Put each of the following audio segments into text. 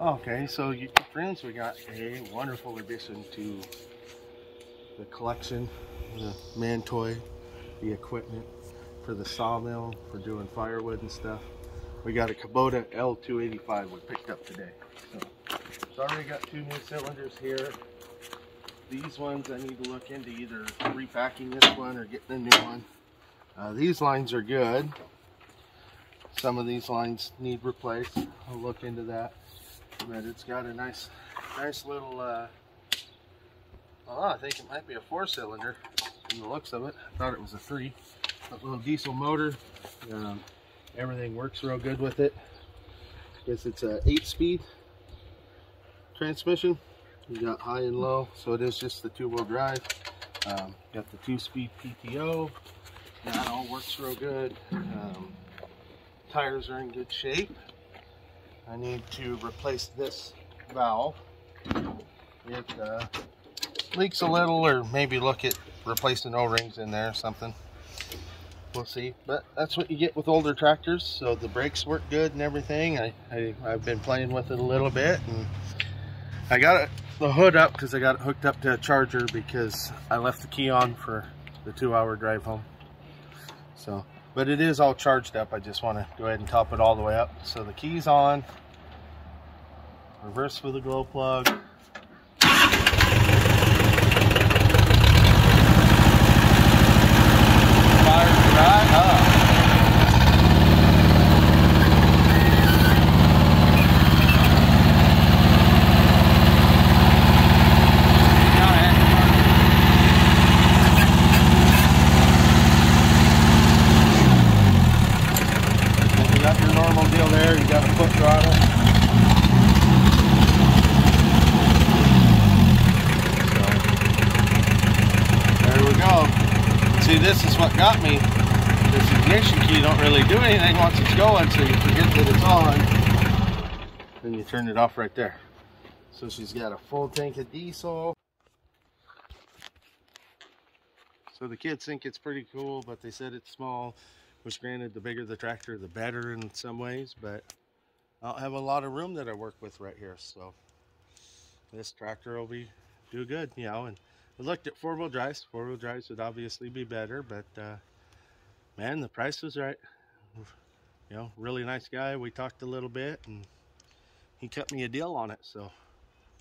Okay, so friends, we got a wonderful addition to the collection, the man toy, the equipment for the sawmill, for doing firewood and stuff. We got a Kubota L285 we picked up today. So it's already got two new cylinders here. These ones I need to look into either repacking this one or getting a new one. Uh, these lines are good. Some of these lines need replaced. I'll look into that. But it's got a nice, nice little, uh, oh, I think it might be a four cylinder from the looks of it. I thought it was a three. A little diesel motor. Um, everything works real good with it. I Guess it's a eight speed transmission. You got high and low, so it is just the two-wheel drive. Um, got the two-speed PTO. That all works real good. Um, tires are in good shape. I need to replace this valve. It uh, leaks a little, or maybe look at replacing O-rings in there or something. We'll see. But that's what you get with older tractors. So the brakes work good and everything. I, I, I've been playing with it a little bit. and I got the hood up because I got it hooked up to a charger because I left the key on for the two hour drive home. So, but it is all charged up. I just want to go ahead and top it all the way up. So the key's on. Reverse with the glow plug. Fires right up. You got your normal deal there. You got a foot throttle. So, there we go. See, this is what got me. This ignition key don't really do anything once it's going, so you forget that it's on. Then you turn it off right there. So she's got a full tank of diesel. So the kids think it's pretty cool, but they said it's small. Which granted, the bigger the tractor, the better in some ways, but I don't have a lot of room that I work with right here. So this tractor will be do good, you know. And I looked at four-wheel drives. Four-wheel drives would obviously be better, but uh, man, the price was right. You know, really nice guy. We talked a little bit, and he cut me a deal on it, so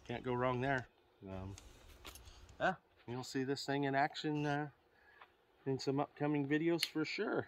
can't go wrong there. Um, yeah, you'll see this thing in action uh, in some upcoming videos for sure.